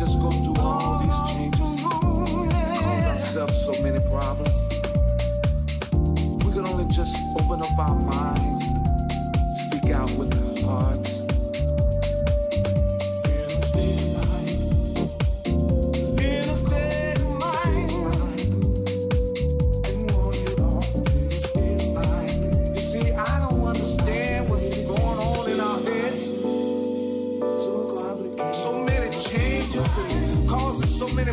just go through all these changes, cause ourselves so many problems. We could only just open up our minds, speak out with